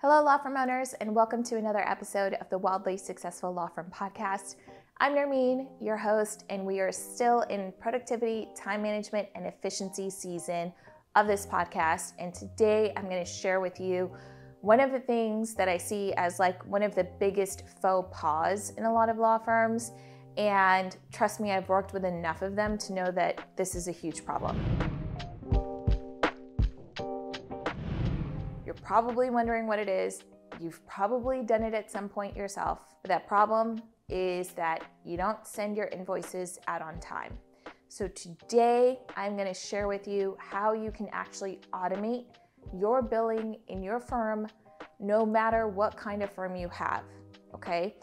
Hello, law firm owners, and welcome to another episode of the Wildly Successful Law Firm Podcast. I'm Nermin, your host, and we are still in productivity, time management, and efficiency season of this podcast. And today I'm going to share with you one of the things that I see as like one of the biggest faux pas in a lot of law firms. And trust me, I've worked with enough of them to know that this is a huge problem. Probably wondering what it is. You've probably done it at some point yourself. But that problem is that you don't send your invoices out on time. So today I'm going to share with you how you can actually automate your billing in your firm no matter what kind of firm you have, okay?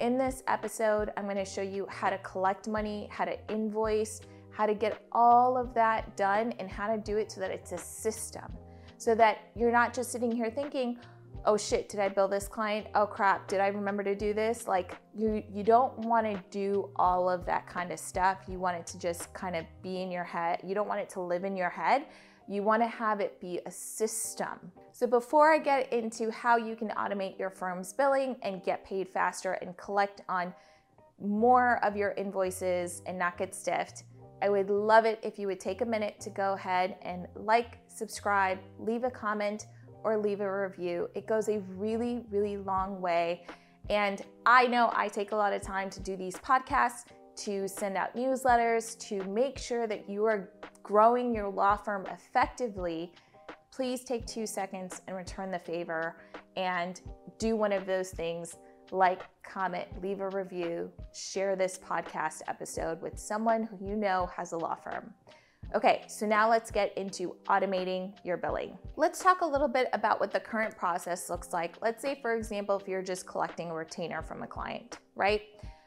In this episode, I'm going to show you how to collect money, how to invoice, how to get all of that done and how to do it so that it's a system. So that you're not just sitting here thinking, oh shit, did I bill this client? Oh crap, did I remember to do this? Like you you don't want to do all of that kind of stuff. You want it to just kind of be in your head. You don't want it to live in your head. You want to have it be a system. So before I get into how you can automate your firm's billing and get paid faster and collect on more of your invoices and not get stiffed, I would love it if you would take a minute to go ahead and like, subscribe, leave a comment or leave a review. It goes a really, really long way. And I know I take a lot of time to do these podcasts, to send out newsletters, to make sure that you are growing your law firm effectively. Please take two seconds and return the favor and do one of those things like, comment, leave a review, share this podcast episode with someone who you know has a law firm. Okay, so now let's get into automating your billing. Let's talk a little bit about what the current process looks like. Let's say, for example, if you're just collecting a retainer from a client, right?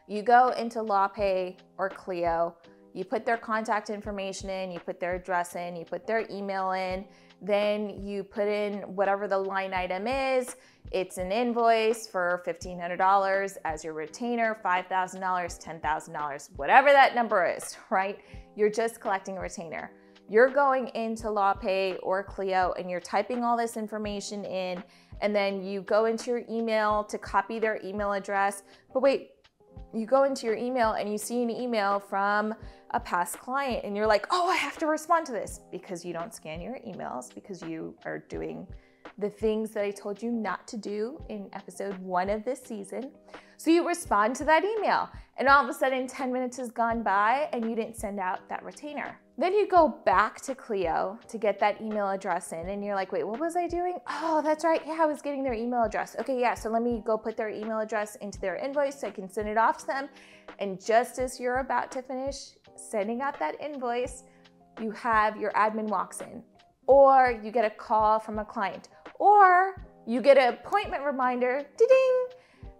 You go into LawPay or Clio, you put their contact information in, you put their address in, you put their email in, then you put in whatever the line item is. It's an invoice for $1,500 as your retainer, $5,000, $10,000, whatever that number is, right? You're just collecting a retainer. You're going into LawPay or Clio and you're typing all this information in, and then you go into your email to copy their email address. But wait, you go into your email and you see an email from a past client and you're like, oh, I have to respond to this because you don't scan your emails because you are doing the things that I told you not to do in episode one of this season. So you respond to that email, and all of a sudden, 10 minutes has gone by and you didn't send out that retainer. Then you go back to Clio to get that email address in, and you're like, wait, what was I doing? Oh, that's right. Yeah, I was getting their email address. Okay, yeah, so let me go put their email address into their invoice so I can send it off to them. And just as you're about to finish sending out that invoice, you have your admin walks in, or you get a call from a client, or you get an appointment reminder, ding,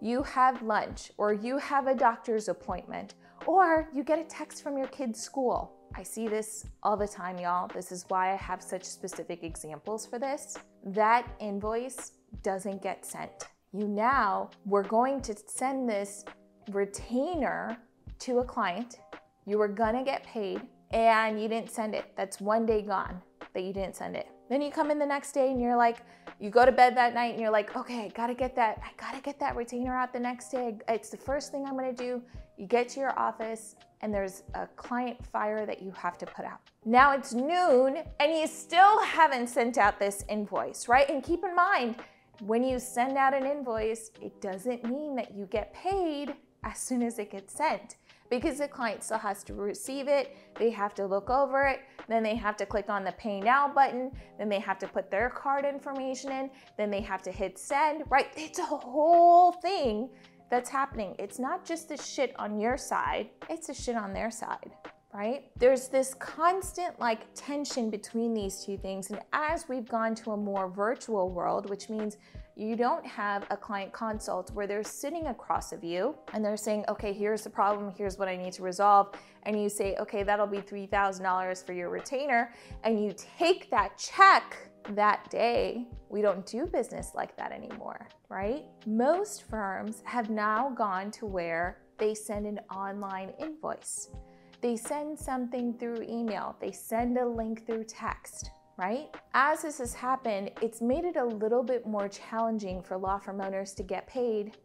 you have lunch, or you have a doctor's appointment, or you get a text from your kid's school. I see this all the time, y'all. This is why I have such specific examples for this. That invoice doesn't get sent. You now, we're going to send this retainer to a client. You were gonna get paid and you didn't send it. That's one day gone that you didn't send it. Then you come in the next day and you're like, you go to bed that night and you're like, okay, I gotta get that, I gotta get that retainer out the next day. It's the first thing I'm gonna do. You get to your office and there's a client fire that you have to put out. Now it's noon and you still haven't sent out this invoice, right? And keep in mind, when you send out an invoice, it doesn't mean that you get paid as soon as it gets sent because the client still has to receive it, they have to look over it, then they have to click on the pay now button, then they have to put their card information in, then they have to hit send, right? It's a whole thing that's happening. It's not just the shit on your side, it's the shit on their side. Right? There's this constant like tension between these two things. And as we've gone to a more virtual world, which means you don't have a client consult where they're sitting across of you and they're saying, okay, here's the problem, here's what I need to resolve. And you say, okay, that'll be $3,000 for your retainer. And you take that check that day. We don't do business like that anymore, right? Most firms have now gone to where they send an online invoice. They send something through email, they send a link through text right? As this has happened, it's made it a little bit more challenging for law firm owners to get paid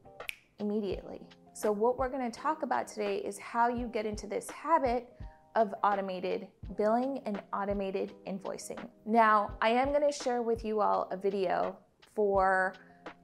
immediately. So, what we're going to talk about today is how you get into this habit of automated billing and automated invoicing. Now, I am going to share with you all a video for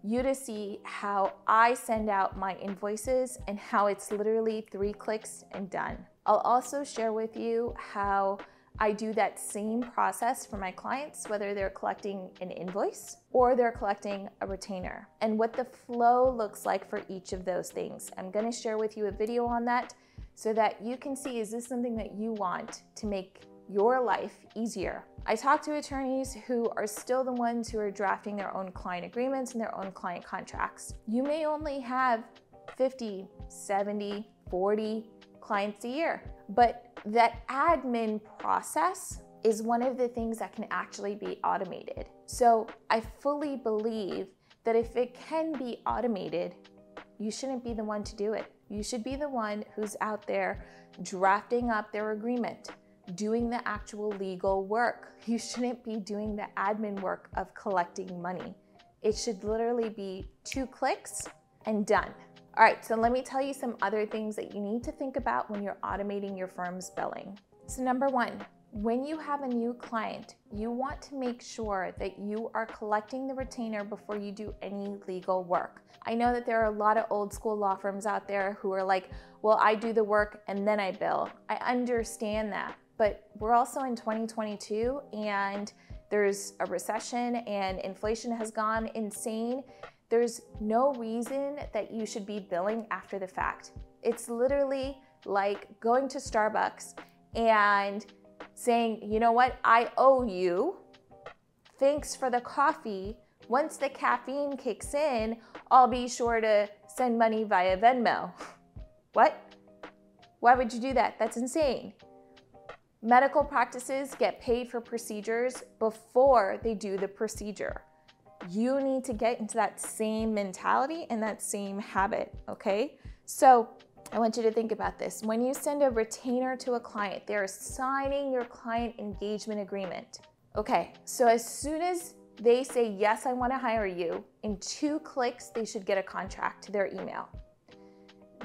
you to see how I send out my invoices and how it's literally three clicks and done. I'll also share with you how I do that same process for my clients, whether they're collecting an invoice or they're collecting a retainer, and what the flow looks like for each of those things. I'm gonna share with you a video on that so that you can see is this something that you want to make your life easier. I talk to attorneys who are still the ones who are drafting their own client agreements and their own client contracts. You may only have 50, 70, 40 clients a year, but that admin process is one of the things that can actually be automated. So I fully believe that if it can be automated, you shouldn't be the one to do it. You should be the one who's out there drafting up their agreement, doing the actual legal work. You shouldn't be doing the admin work of collecting money. It should literally be two clicks and done. All right, so let me tell you some other things that you need to think about when you're automating your firm's billing. So, number one, when you have a new client, you want to make sure that you are collecting the retainer before you do any legal work. I know that there are a lot of old school law firms out there who are like, well, I do the work and then I bill. I understand that, but we're also in 2022 and there's a recession and inflation has gone insane. There's no reason that you should be billing after the fact. It's literally like going to Starbucks and saying, you know what, I owe you. Thanks for the coffee. Once the caffeine kicks in, I'll be sure to send money via Venmo. what? Why would you do that? That's insane. Medical practices get paid for procedures before they do the procedure. You need to get into that same mentality and that same habit, okay? So, I want you to think about this. When you send a retainer to a client, they're signing your client engagement agreement. Okay, so as soon as they say, Yes, I want to hire you, in two clicks, they should get a contract to their email.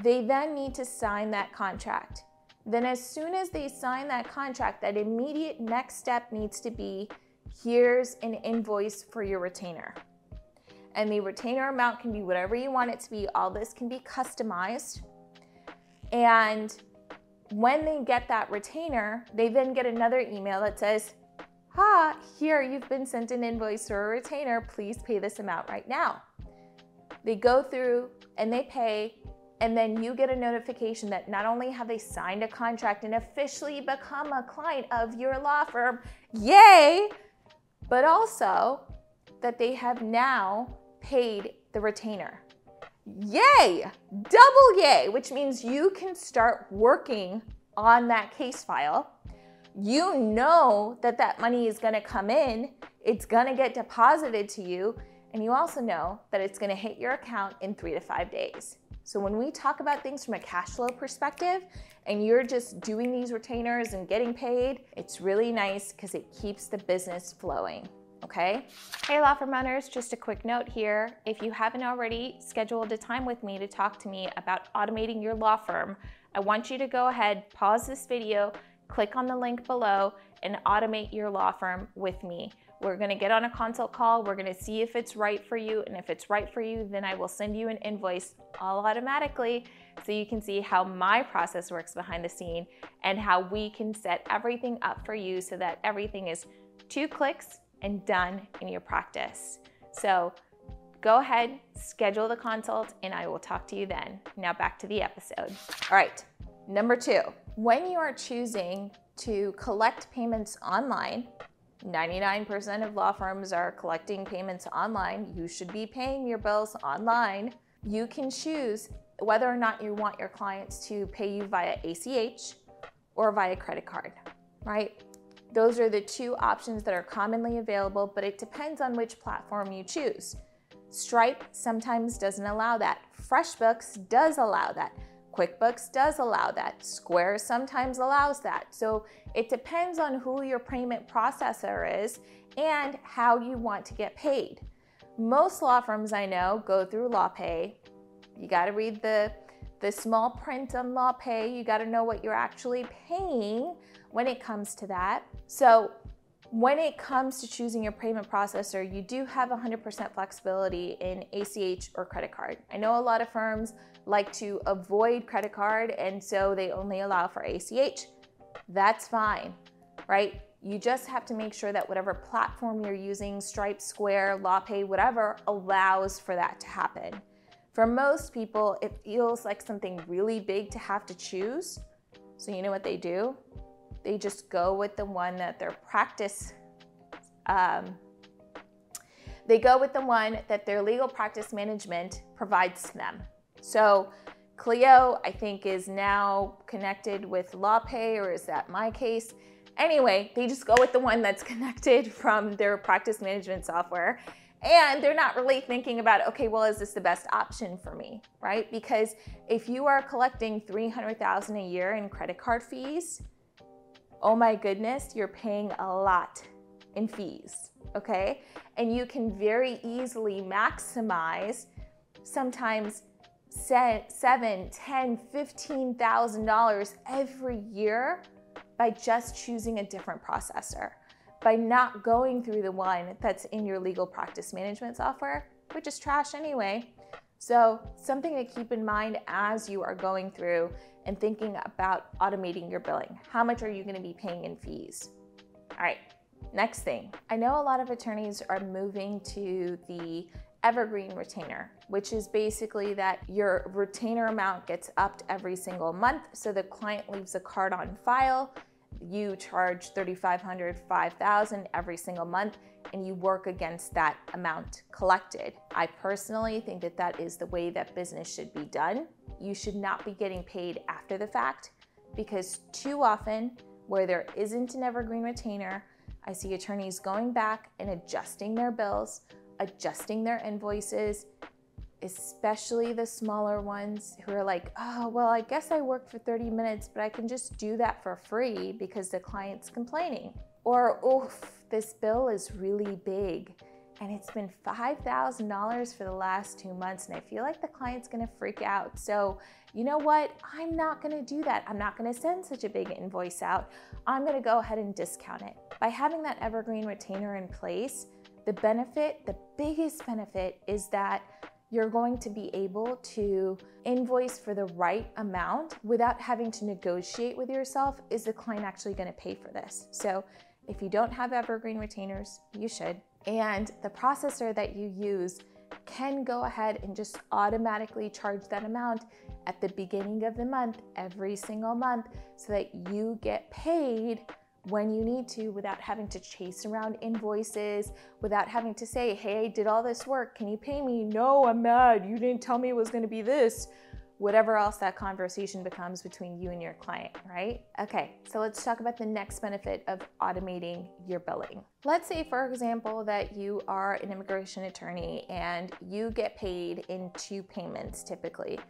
They then need to sign that contract. Then, as soon as they sign that contract, that immediate next step needs to be here's an invoice for your retainer. And the retainer amount can be whatever you want it to be. All this can be customized. And when they get that retainer, they then get another email that says, Ha, here you've been sent an invoice or a retainer. Please pay this amount right now. They go through and they pay, and then you get a notification that not only have they signed a contract and officially become a client of your law firm, yay, but also that they have now paid the retainer. Yay! Double yay, which means you can start working on that case file. You know that that money is going to come in, it's going to get deposited to you, and you also know that it's going to hit your account in three to five days. So when we talk about things from a cash flow perspective, and you're just doing these retainers and getting paid, it's really nice because it keeps the business flowing okay? Hey, law firm owners, just a quick note here. If you haven't already scheduled a time with me to talk to me about automating your law firm, I want you to go ahead, pause this video, click on the link below, and automate your law firm with me. We're gonna get on a consult call. We're gonna see if it's right for you. And if it's right for you, then I will send you an invoice all automatically so you can see how my process works behind the scene and how we can set everything up for you so that everything is two clicks and done in your practice. So go ahead, schedule the consult, and I will talk to you then. Now back to the episode. All right, number two, when you are choosing to collect payments online, 99% of law firms are collecting payments online. You should be paying your bills online. You can choose whether or not you want your clients to pay you via ACH or via credit card, right? Those are the two options that are commonly available, but it depends on which platform you choose. Stripe sometimes doesn't allow that. FreshBooks does allow that. QuickBooks does allow that. Square sometimes allows that. So it depends on who your payment processor is and how you want to get paid. Most law firms I know go through LawPay. You got to read the the small print on LawPay. You got to know what you're actually paying when it comes to that. So when it comes to choosing your payment processor, you do have 100% flexibility in ACH or credit card. I know a lot of firms like to avoid credit card and so they only allow for ACH. That's fine, right? You just have to make sure that whatever platform you're using, Stripe, Square, LawPay, whatever, allows for that to happen. For most people, it feels like something really big to have to choose. So, you know what they do? They just go with the one that their practice, um, they go with the one that their legal practice management provides to them. So Clio, I think, is now connected with LawPay, or is that MyCase? Anyway, they just go with the one that's connected from their practice management software. And they're not really thinking about, okay, well, is this the best option for me, right? Because if you are collecting 300,000 a year in credit card fees, oh my goodness, you're paying a lot in fees, okay? And you can very easily maximize sometimes seven, ten, fifteen thousand dollars every year by just choosing a different processor, by not going through the one that's in your legal practice management software, which is trash anyway. So, something to keep in mind as you are going through and thinking about automating your billing. How much are you going to be paying in fees? All right, next thing. I know a lot of attorneys are moving to the evergreen retainer, which is basically that your retainer amount gets upped every single month. So the client leaves a card on file. You charge 3,500, 5,000 every single month and you work against that amount collected. I personally think that that is the way that business should be done. You should not be getting paid after the fact because too often, where there isn't an evergreen retainer, I see attorneys going back and adjusting their bills, adjusting their invoices, especially the smaller ones who are like, oh, well, I guess I worked for 30 minutes, but I can just do that for free because the client's complaining. Or, oof, this bill is really big and it's been $5,000 for the last two months, and I feel like the client's gonna freak out. So, you know what? I'm not gonna do that. I'm not gonna send such a big invoice out. I'm gonna go ahead and discount it. By having that evergreen retainer in place, the benefit, the biggest benefit is that you're going to be able to invoice for the right amount without having to negotiate with yourself. Is the client actually going to pay for this? So, if you don't have evergreen retainers, you should. And the processor that you use can go ahead and just automatically charge that amount at the beginning of the month, every single month, so that you get paid when you need to without having to chase around invoices, without having to say, hey, I did all this work, can you pay me? No, I'm mad, you didn't tell me it was gonna be this. Whatever else that conversation becomes between you and your client, right? Okay, so let's talk about the next benefit of automating your billing. Let's say, for example, that you are an immigration attorney and you get paid in two payments typically.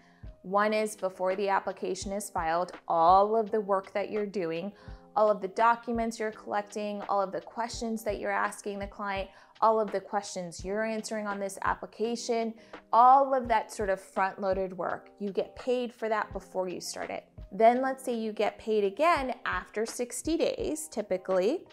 One is before the application is filed, all of the work that you're doing all of the documents you're collecting, all of the questions that you're asking the client, all of the questions you're answering on this application, all of that sort of front loaded work. You get paid for that before you start it. Then let's say you get paid again after 60 days, typically,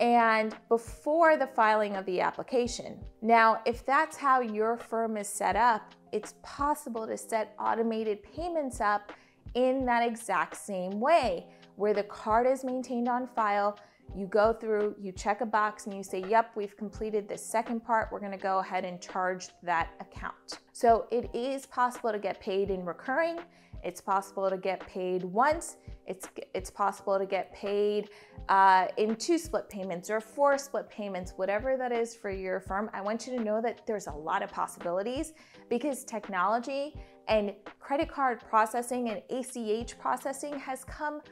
and before the filing of the application. Now, if that's how your firm is set up, it's possible to set automated payments up in that exact same way where the card is maintained on file. You go through, you check a box, and you say, Yep, we've completed the second part. We're gonna go ahead and charge that account. So it is possible to get paid in recurring. It's possible to get paid once. It's, it's possible to get paid uh, in two split payments or four split payments, whatever that is for your firm. I want you to know that there's a lot of possibilities because technology and credit card processing and ACH processing has come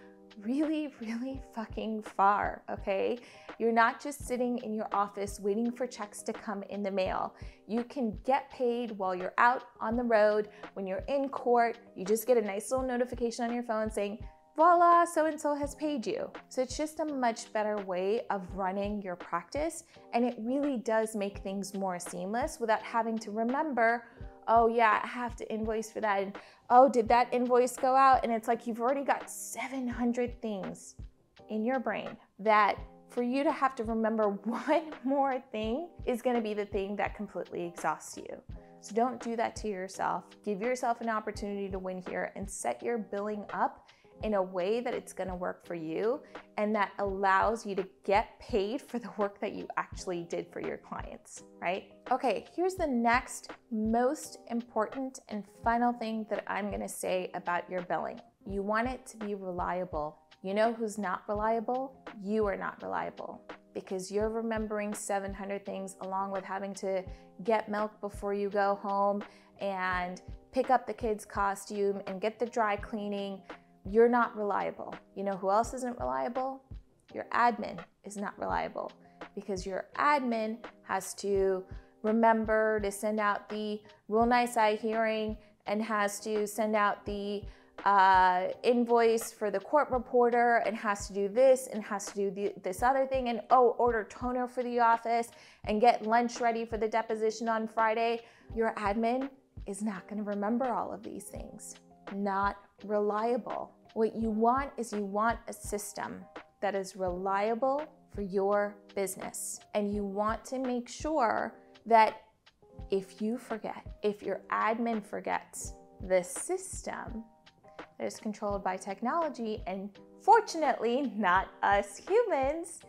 really, really fucking far, okay? You're not just sitting in your office waiting for checks to come in the mail. You can get paid while you're out on the road. When you're in court, you just get a nice little notification on your phone saying, voila, so and so has paid you. So it's just a much better way of running your practice. And it really does make things more seamless without having to remember, oh, yeah, I have to invoice for that. And oh, did that invoice go out? And it's like you've already got 700 things in your brain that for you to have to remember one more thing is going to be the thing that completely exhausts you. So don't do that to yourself. Give yourself an opportunity to win here and set your billing up in a way that it's going to work for you and that allows you to get paid for the work that you actually did for your clients, right? Okay, here's the next most important and final thing that I'm going to say about your billing. You want it to be reliable. You know who's not reliable? You are not reliable because you're remembering 700 things along with having to get milk before you go home and pick up the kids' costume and get the dry cleaning you're not reliable. You know who else isn't reliable? Your admin is not reliable because your admin has to remember to send out the real nice eye hearing and has to send out the uh, invoice for the court reporter and has to do this and has to do the, this other thing and oh, order toner for the office and get lunch ready for the deposition on Friday. Your admin is not going to remember all of these things. Not reliable. What you want is you want a system that is reliable for your business. And you want to make sure that if you forget, if your admin forgets, the system that is controlled by technology, and fortunately, not us humans,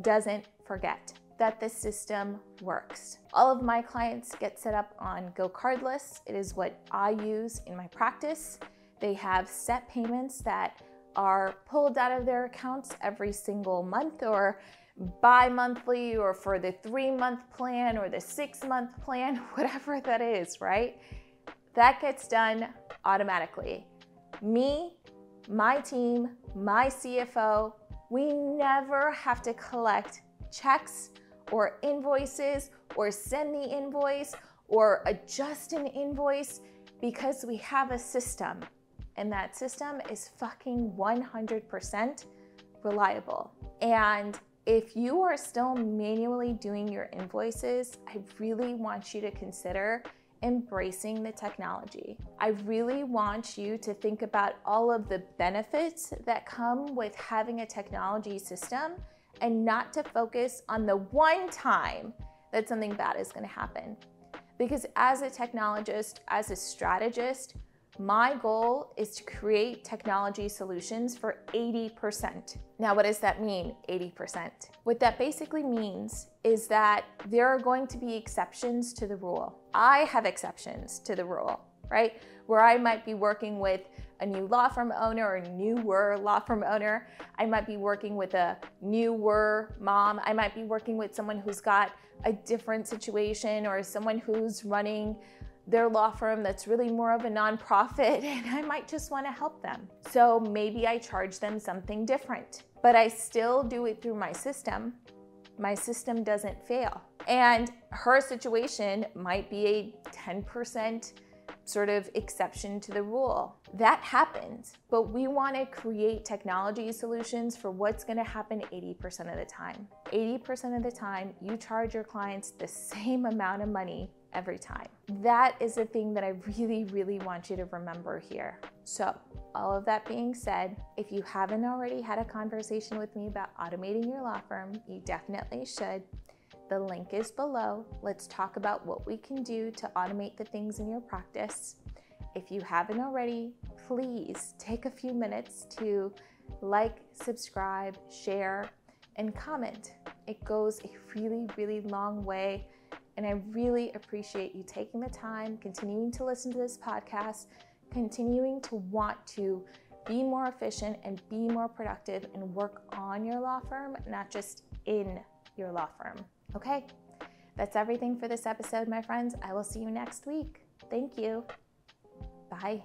doesn't forget that the system works. All of my clients get set up on GoCardless. It is what I use in my practice. They have set payments that are pulled out of their accounts every single month or bi monthly or for the three month plan or the six month plan, whatever that is, right? That gets done automatically. Me, my team, my CFO, we never have to collect checks or invoices or send the invoice or adjust an invoice because we have a system and that system is fucking 100% reliable. And if you are still manually doing your invoices, I really want you to consider embracing the technology. I really want you to think about all of the benefits that come with having a technology system and not to focus on the one time that something bad is going to happen. Because as a technologist, as a strategist, my goal is to create technology solutions for 80%. Now, what does that mean, 80%? What that basically means is that there are going to be exceptions to the rule. I have exceptions to the rule, right? Where I might be working with a new law firm owner or a newer law firm owner. I might be working with a newer mom. I might be working with someone who's got a different situation or someone who's running their law firm that's really more of a nonprofit and I might just want to help them. So maybe I charge them something different, but I still do it through my system. My system doesn't fail. And her situation might be a 10% sort of exception to the rule. That happens, but we want to create technology solutions for what's going to happen 80% of the time. 80% of the time, you charge your clients the same amount of money every time. That is the thing that I really, really want you to remember here. So, all of that being said, if you haven't already had a conversation with me about automating your law firm, you definitely should. The link is below. Let's talk about what we can do to automate the things in your practice. If you haven't already, please take a few minutes to like, subscribe, share, and comment. It goes a really, really long way and I really appreciate you taking the time, continuing to listen to this podcast, continuing to want to be more efficient and be more productive and work on your law firm, not just in your law firm. Okay? That's everything for this episode, my friends. I will see you next week. Thank you. Bye.